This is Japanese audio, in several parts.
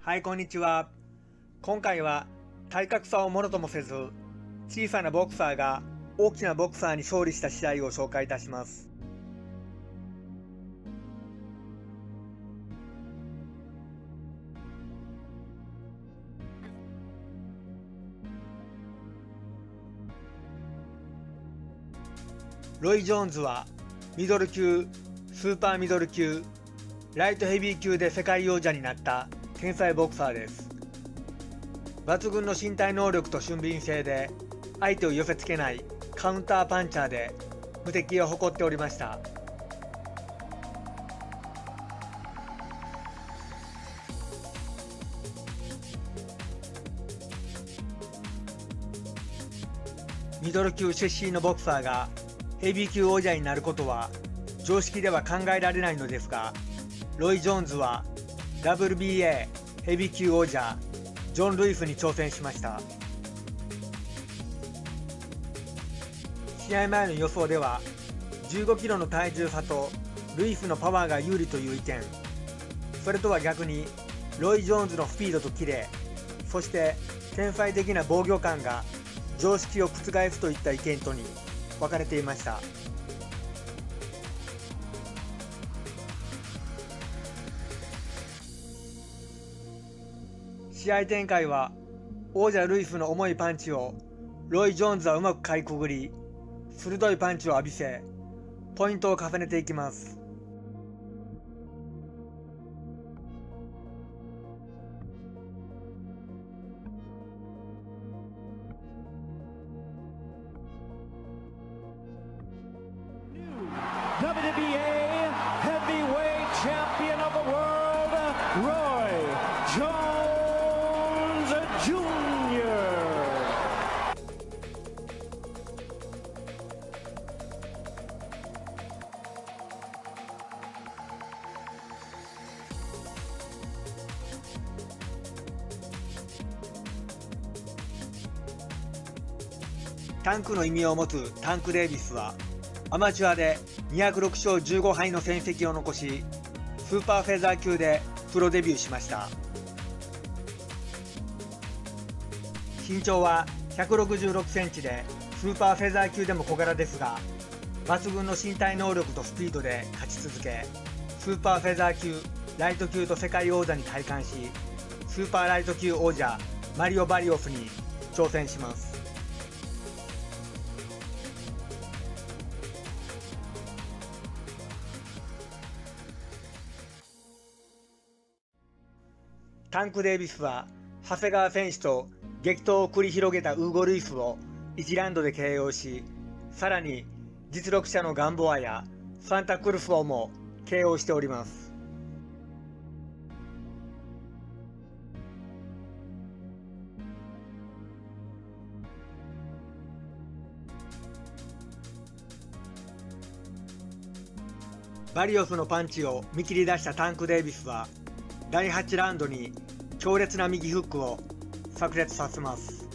はい、こんにちは。今回は体格差をものともせず、小さなボクサーが大きなボクサーに勝利した試合を紹介いたします。ロイ・ジョーンズはミドル級、スーパーミドル級、ライトヘビー級で世界王者になった天才ボクサーです。抜群の身体能力と俊敏性で相手を寄せ付けないカウンターパンチャーで無敵を誇っておりました。ミドル級出身のボクサーがヘビー級王者になることは常識では考えられないのですが、ロイ・ジョーンズは WBA ヘビー級王者ジョン・ルイスに挑戦しました。試合前の予想では15キロの体重差とルイスのパワーが有利という意見。それとは逆にロイ・ジョーンズのスピードとキレそして天才的な防御感が常識を覆すといった意見とに分かれていました。試合展開は王者ルイスの重いパンチをロイ・ジョーンズはうまくかいくぐり鋭いパンチを浴びせポイントを重ねていきます「タンクの意味を持つタンク・デイビスはアマチュアで206勝15敗の戦績を残しスーパーフェザー級でプロデビューしました。身長は166センチでスーパーフェザー級でも小柄ですが抜群の身体能力とスピードで勝ち続けスーパーフェザー級ライト級と世界王座に戴冠しスーパーライト級王者マリオ・バリオフに挑戦します。タンク・デイビスは長谷川選手と激闘を繰り広げたウーゴ・ルイスを1ラウンドで KO しさらに実力者のガンボアやサンタクルフォーも KO しておりますバリオスのパンチを見切り出したタンク・デイビスは第8ラウンドに強烈な右フックを炸裂させます。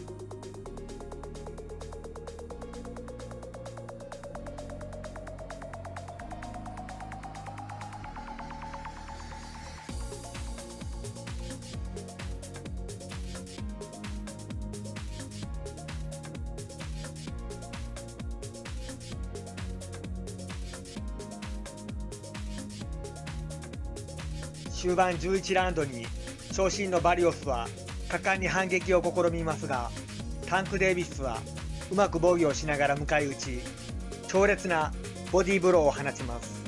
終盤11ラウンドに長身のバリオスは果敢に反撃を試みますがタンク・デイビスはうまく防御をしながら迎え撃ち強烈なボディーブローを放ちます。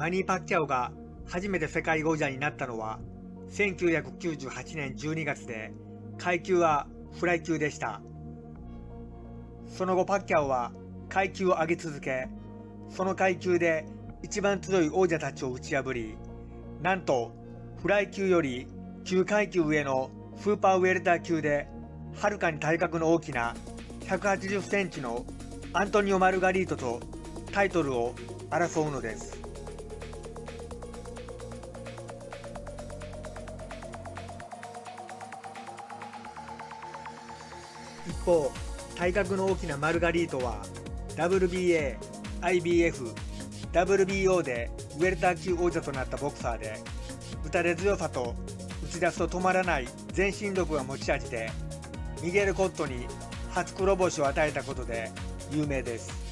マニー・パッキャオが初めて世界王者になったのは1998年12月で階級はフライ級でした。その後パッキャオは階級を上げ続けその階級で一番強い王者たちを打ち破りなんとフライ級より9階級上のスーパーウェルター級ではるかに体格の大きな180センチのアントニオ・マルガリートとタイトルを争うのです。方体格の大きなマルガリートは WBA、IBF、WBO でウェルター級王者となったボクサーで打たれ強さと打ち出すと止まらない全身力が持ち味でミゲル・コットに初黒星を与えたことで有名です。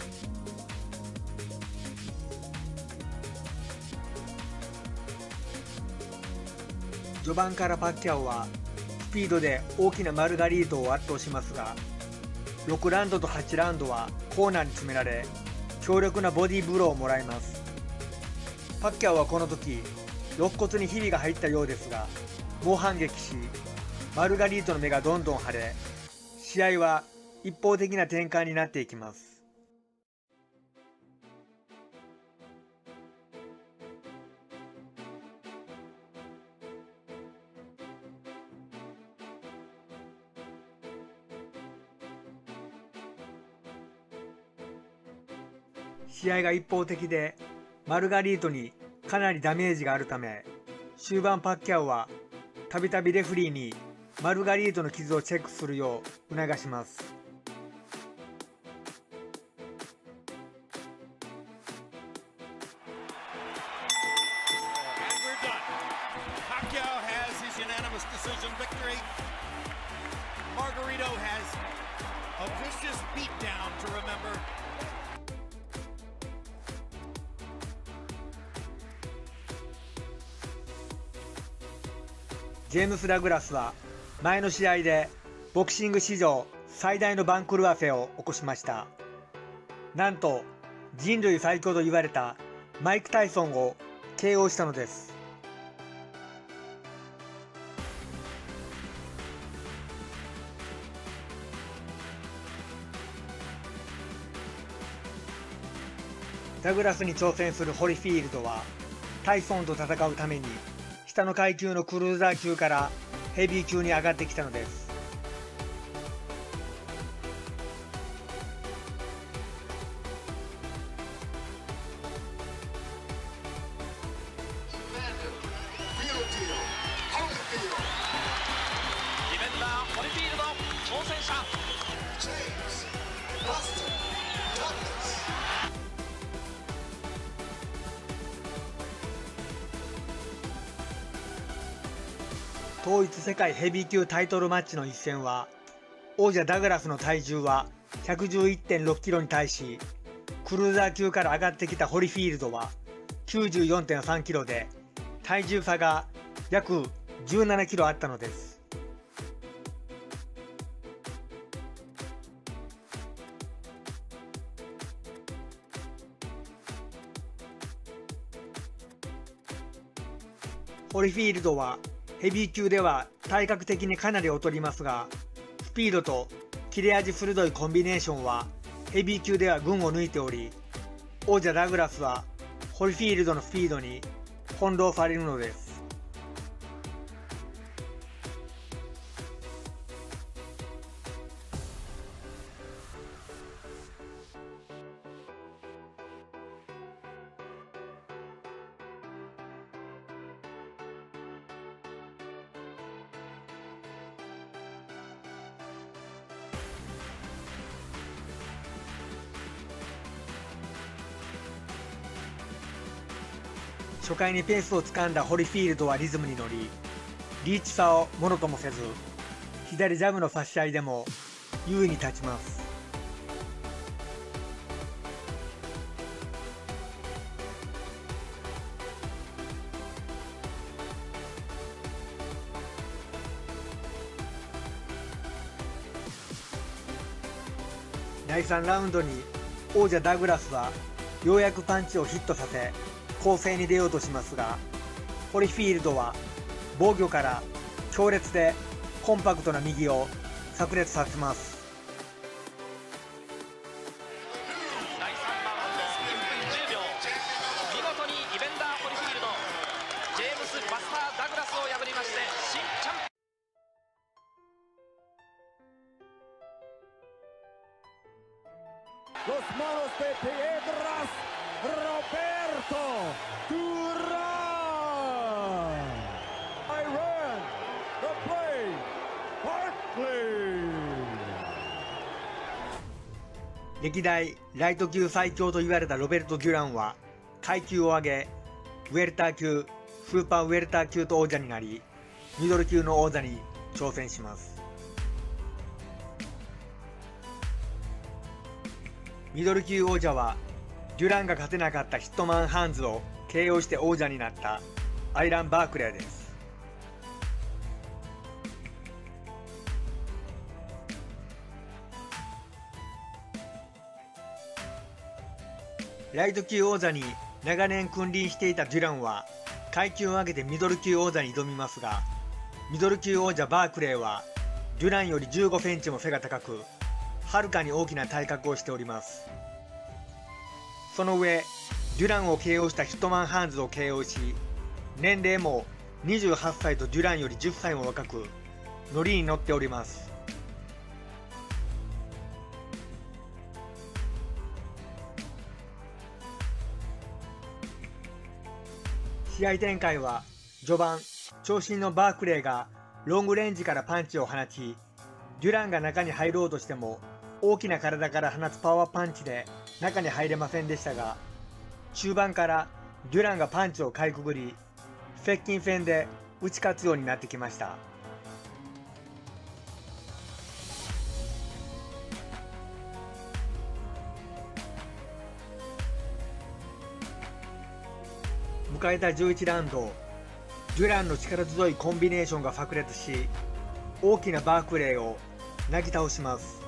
序盤からパッキャオはスピードで大きなマルガリートを圧倒しますが6ラウンドと8ラウンドはコーナーに詰められ強力なボディーブローをもらいます。パッキャオはこの時肋骨にひびが入ったようですが猛反撃しマルガリートの目がどんどん腫れ試合は一方的な展開になっていきます。試合が一方的でマルガリートにかなりダメージがあるため終盤パッキャオはたびたびレフリーにマルガリートの傷をチェックするよう促します。ジェームス・ダグラスは前の試合でボクシング史上最大の番狂わせを起こしました。なんと人類最強と言われたマイク・タイソンを KO したのです。ダグラスに挑戦するホリフィールドはタイソンと戦うために下の階級のクルーザー級からヘビー級に上がってきたのです。統一世界ヘビー級タイトルマッチの一戦は王者ダグラスの体重は111.6キロに対しクルーザー級から上がってきたホリフィールドは94.3キロで体重差が約17キロあったのです。ホリフィールドはヘビー級では体格的にかなり劣りますがスピードと切れ味鋭いコンビネーションはヘビー級では群を抜いており王者ダグラスはホリフィールドのスピードに翻弄されるのです。初回にペースをつかんだホリフィールドはリズムに乗りリーチ差をものともせず左ジャブの差し合いでも優位に立ちます。第3ラウンドに王者ダグラスはようやくパンチをヒットさせ攻勢に出ようとしますがホリフィールドは防御から強烈でコンパクトな右を炸裂させます。Los malos de Piedras Roberto. Duran. Iran, the play, Barkley. 歴代ライト級最強と言われたロベルト・デュランは階級を上げウェルター級スーパーウェルター級と王者になりミドル級の王座に挑戦しますミドル級王者はデュランが勝てなかったヒットマン・ハンズを KO して王者になったアイラン・バークレーです。ライト級王座に長年君臨していたデュランは階級を上げてミドル級王座に挑みますがミドル級王者バークレーはデュランより15センチも背が高くはるかに大きな体格をしております。その上デュランを KO したヒットマンハンズを KO し年齢も28歳とデュランより10歳も若くノリに乗っております。試合展開は序盤長身のバークレーがロングレンジからパンチを放ちデュランが中に入ろうとしても大きな体から放つパワーパンチで中に入れませんでしたが中盤からデュランがパンチをかいくぐり接近戦で打ち勝つようになってきました。迎えた11ラウンドデュランの力強いコンビネーションが炸裂し大きなバークレーをなぎ倒します。